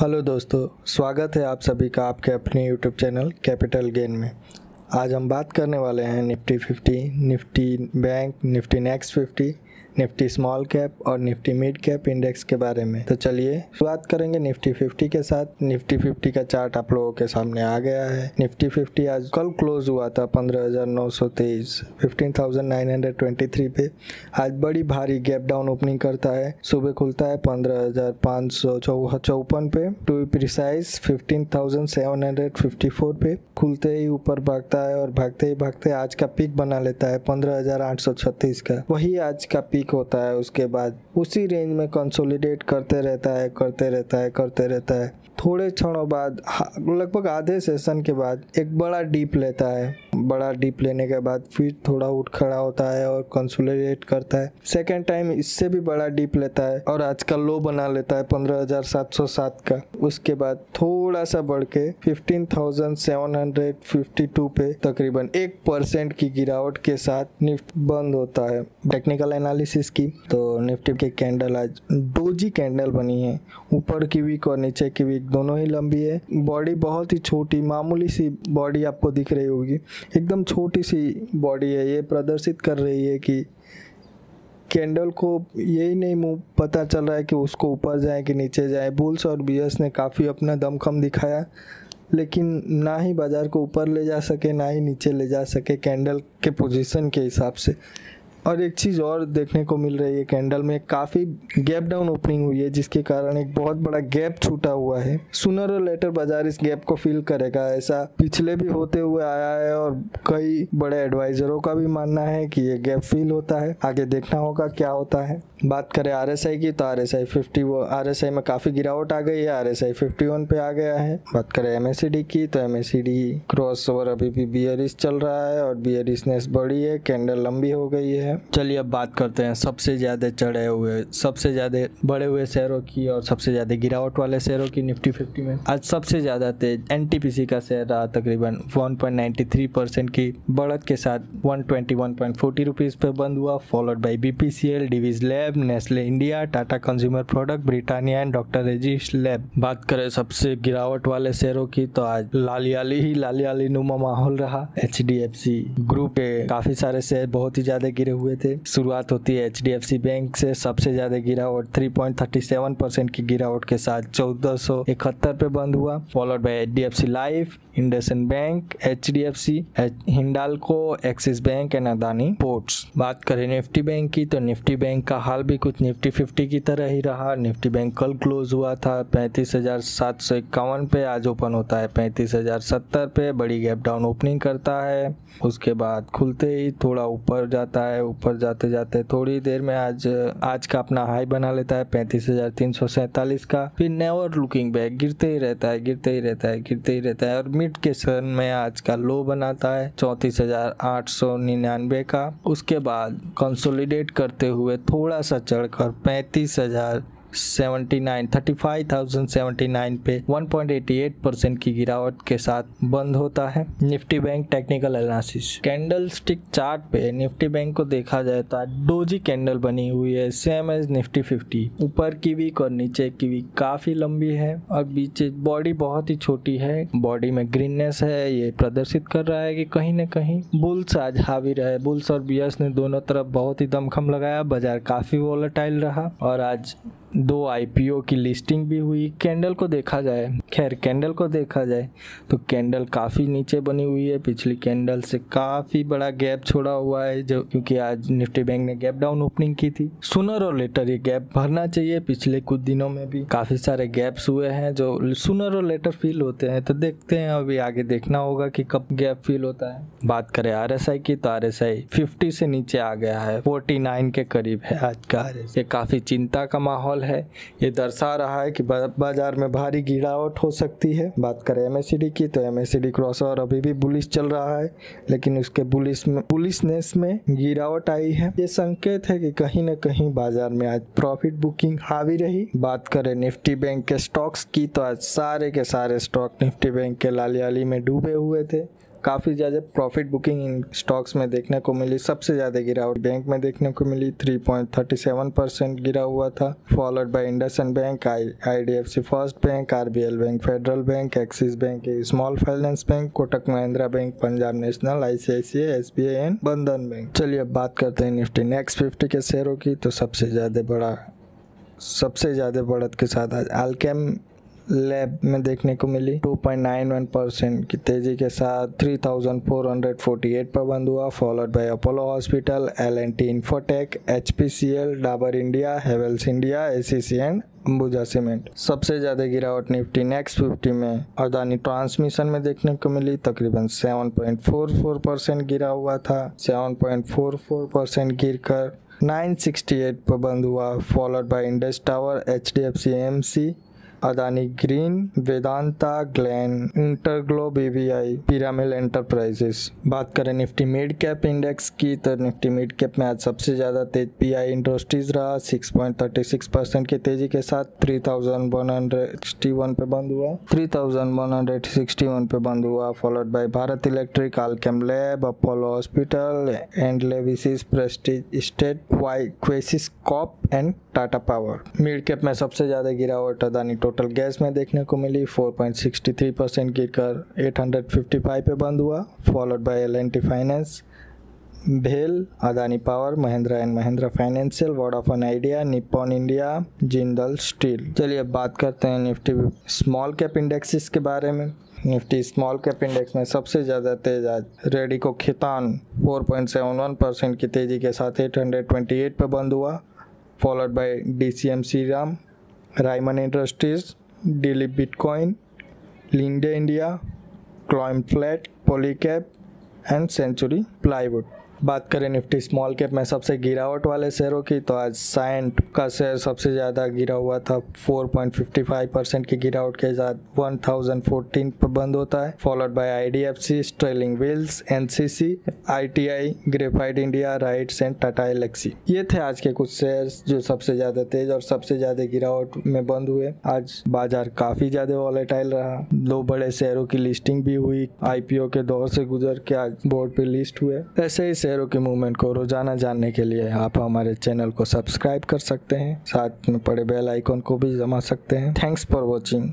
Hello दोस्तों स्वागत है आप सभी का आपके अपने यूट्यूब चैनल कैपिटल गेन में। आज हम बात करने वाले हैं Nifty 50, Nifty bank Nifty next 50 Nifty small cap और निफ्टी मिड कैप इंडेक्स के बारे में। तो चलिए शुरुआत करेंगे निफ्टी 50 के साथ। निफ्टी 50 का चार्ट आप लोगों के सामने आ गया है। निफ्टी 50 आज कल क्लोज हुआ था 15,923 15,923 पे। आज बड़ी भारी गैप डाउन ओपनिंग करता है। सुबह खुलता है पंद्रह हज़ार पाँच सौ चौपन पे। टू प्रिसाइज 15,754 पे। खुलते ही ऊपर भागता है और भागते ही भागते आज का पीक बना लेता है पंद्रह हज़ार आठ सौ छत्तीस का। वही आज का पीक वीक होता है उसके बाद उसी रेंज में कंसोलिडेट करते रहता है, करते रहता है, करते रहता है। थोड़े क्षणों बाद लगभग आधे सेशन के बाद एक बड़ा डीप लेता है। बड़ा डीप लेने के बाद फिर थोड़ा उठ खड़ा होता है और कंसोलिडेट करता है। सेकेंड टाइम इससे भी बड़ा डीप लेता है और आज का लो बना लेता है पंद्रह हज़ार सात सौ सात का। उसके बाद थोड़ा सा बढ़ के fifteen thousand seven hundred fifty two पे तकरीबन एक परसेंट की गिरावट के साथ निफ्ट बंद होता है। टेक्निकल एनालिसिस की। तो निफ्टी की कैंडल आज डोजी कैंडल बनी है। ऊपर की वीक और नीचे की वीक दोनों ही लंबी है। बॉडी बहुत ही छोटी, मामूली सी बॉडी आपको दिख रही होगी। एकदम छोटी सी बॉडी है। ये प्रदर्शित कर रही है कि कैंडल को यही नहीं मुँह पता चल रहा है कि उसको ऊपर जाए कि नीचे जाए। बुल्स और बीएस ने काफ़ी अपना दमखम दिखाया। लेकिन ना ही बाज़ार को ऊपर ले जा सके, ना ही नीचे ले जा सके कैंडल के पोजीशन के हिसाब से। और एक चीज़ और देखने को मिल रही है कैंडल में, काफ़ी गैप डाउन ओपनिंग हुई है, जिसके कारण एक बहुत बड़ा गैप छूटा हुआ है। सुनर और लेटर बाज़ार इस गैप को फील करेगा। ऐसा पिछले भी होते हुए आया है और कई बड़े एडवाइजरों का भी मानना है कि ये गैप फील होता है। आगे देखना होगा क्या होता है। बात करें आर की तो R S I fifty R S I में काफ़ी गिरावट आ गई है। R S I fifty one पे आ गया है। बात करें एम एस सी डी की तो M S C D cross over अभी भी बियरिस चल रहा है और बियरिसनेस बड़ी है। कैंडल लंबी हो गई है। चलिए अब बात करते हैं सबसे ज़्यादा चढ़े हुए, सबसे ज़्यादा बड़े हुए शेयरों की और सबसे ज़्यादा गिरावट वाले शेयरों की निफ्टी फिफ्टी में। आज सबसे ज़्यादा तेज एन का शेयर रहा तकरीबन 1.93 परसेंट की बढ़त के साथ 121.40 रुपीज़ पे बंद हुआ followed by B P C L Divi's lab Nestle India Tata consumer product Britannia and doctor Reddy's lab बात करें सबसे गिरावट वाले शेयरों की तो आज लालियाली ही लालियाली नुमा माहौल रहा। एच ग्रुप के काफ़ी सारे शेयर बहुत ही ज़्यादा गिरे हुए हुए थे। शुरुआत होती है एच बैंक से सबसे ज़्यादा गिरावट 3.37 परसेंट की गिरावट के साथ चौदह पे बंद हुआ followed by H D F C life IndusInd bank H D F C Hindalco Axis bank and Adani ports बात करें निफ्टी बैंक की तो निफ्टी बैंक का हाल भी कुछ निफ्टी फिफ्टी की तरह ही रहा। निफ्टी बैंक कल क्लोज हुआ था, पैंतीस हज़ार सात सौ इक्यावन पे आज ओपन होता है, पैंतीस हज़ार सत्तर पे बड़ी गैप डाउन ओपनिंग करता है। उसके बाद खुलते ही थोड़ा ऊपर जाता है ऊपर जाते जाते थोड़ी देर में आज आज का अपना हाई बना लेता है पैंतीस का। फिर नेवर लुकिंग बैक गिरते ही रहता है, गिरते ही रहता है, गिरते ही रहता है और मिड के सन में आज का लो बनाता है चौंतीस हज़ार आठ सौ का। उसके बाद कंसोलिडेट करते हुए थोड़ा सा चढ़कर पैंतीस हज़ार seventy nine, thirty five thousand seventy nine पे one point eighty eight percent की गिरावट के साथ बंद होता है। Nifty bank technical analysis. Candle stick chart पे निफ्टी बैंक को देखा जाए तो डोजी कैंडल बनी हुई है सेम एज निफ्टी फिफ्टी। ऊपर की वीक और नीचे की वीक काफ़ी लंबी है और बीच बॉडी बहुत ही छोटी है। बॉडी में ग्रीननेस है, ये प्रदर्शित कर रहा है कि कहीं ना कहीं बुल्स आज हावी रहे। बुल्स और बियर्स ने दोनों तरफ़ बहुत ही दमखम लगाया। बाज़ार काफ़ी वोलेटाइल रहा और आज दो आईपीओ की लिस्टिंग भी हुई। कैंडल को देखा जाए। खैर कैंडल को देखा जाए तो कैंडल काफ़ी नीचे बनी हुई है। पिछली कैंडल से काफ़ी बड़ा गैप छोड़ा हुआ है, जो क्योंकि आज निफ्टी बैंक ने गैप डाउन ओपनिंग की थी। सुनर और लेटर ये गैप भरना चाहिए। पिछले कुछ दिनों में भी काफ़ी सारे गैप्स हुए हैं, जो सुनर और लेटर फील होते हैं। तो देखते हैं, अभी आगे देखना होगा कि कब गैप फील होता है। बात करें आरएसआई की तो आर फिफ्टी से नीचे आ गया है। फोर्टी के करीब है आज का आर ये काफ़ी चिंता का माहौल है। ये दर्शा रहा है कि बाज़ार में भारी गिरावट हो सकती है। बात करें एम की तो एम एस क्रॉस और अभी भी बुलिस चल रहा है, लेकिन उसके बुलिस में बुलिसनेस में गिरावट आई है। ये संकेत है कि कहीं ना कहीं बाज़ार में आज प्रॉफिट बुकिंग हावी रही। बात करें निफ्टी बैंक के स्टॉक्स की तो आज सारे के सारे स्टॉक निफ्टी बैंक के लालियाली में डूबे हुए थे। काफ़ी ज़्यादा प्रॉफिट बुकिंग इन स्टॉक्स में देखने को मिली। सबसे ज़्यादा गिरावट बैंक में देखने को मिली। 3.37 परसेंट गिरा हुआ था followed by IndusInd bank I D F C first bank RBL bank federal bank Axis bank small finance bank Kotak Mahindra bank Punjab national ICICI SBI and Bandhan bank चलिए अब बात करते हैं निफ्टी नेक्स्ट फिफ्टी के शेयरों की तो सबसे ज़्यादा बड़ा, सबसे ज़्यादा बढ़त के साथ आज आलकेम लैब में देखने को मिली। 2.91 परसेंट की तेज़ी के साथ 3,448 पर बंद हुआ followed by Apollo hospital L N T infotech H P C L Dabur India Havells India A C C and Ambuja cement सबसे ज़्यादा गिरावट निफ्टी नेक्स्ट फिफ्टी में अदानी ट्रांसमिशन में देखने को मिली। तकरीबन 7.44 परसेंट गिरा हुआ था। 7.44 परसेंट गिर कर 968 पर बंद हुआ followed by Indus tower H D F C M C Adani green, Vedanta, Glenn InterGlobe BBI Piramal enterprises. बात करें निफ्टी मिड कैप इंडेक्स की तो निफ्टी मिड कैप में आज सबसे ज़्यादा तेज पीआई इंडस्ट्रीज़ रहा। 6.36 परसेंट की तेज़ी के साथ 3161 पे बंद हुआ। 3161 पे बंद हुआ followed by Bharat electric, Alkem lab, Apollo hospital, and लेविसिस, Prestige, state वाई क्वेसिस, corp, and Tata power. Mid cap में सबसे ज़्यादा गिरावट अदानी टोटल गैस में देखने को मिली 4.63 परसेंट गिरकर 855 पे बंद हुआ फॉलोड बाय एल फाइनेंस भेल Adani power Mahindra and Mahindra financial Vodafone Idea Nippon India Jindal steel चलिए अब बात करते हैं निफ्टी स्मॉल कैप इंडेक्सिस के बारे में। निफ्टी स्मॉल कैप इंडेक्स में सबसे ज़्यादा तेज आज रेडी को खितान 4.71 परसेंट की तेज़ी के साथ 828 पर बंद हुआ followed by DCM Serum, Ryman Industries, Dilip Bitcoin, Linde India, Climb Flat, Polycap and Century Plywood. बात करें निफ्टी स्मॉल कैप में सबसे गिरावट वाले शेयरों की तो आज साइंट का शेयर सबसे ज़्यादा गिरा हुआ था। 4.55 परसेंट की गिरावट के साथ 1014 पर बंद होता है, followed by IDFC, sterling wheels NCC, ITI graphite India, RITES and Tata Elxsi. ये थे आज के कुछ शेयर जो सबसे ज़्यादा तेज और सबसे ज़्यादा गिरावट में बंद हुए। आज बाज़ार काफ़ी ज़्यादा वॉलेटाइल रहा। दो बड़े शेयरों की लिस्टिंग भी हुई। आईपीओ के दौर से गुजर के आज बोर्ड पे लिस्ट हुए। ऐसे ही शेयरों के मूवमेंट को रोज़ाना जानने के लिए आप हमारे चैनल को सब्सक्राइब कर सकते हैं। साथ में पड़े बेल आइकॉन को भी जमा सकते हैं। Thanks for watching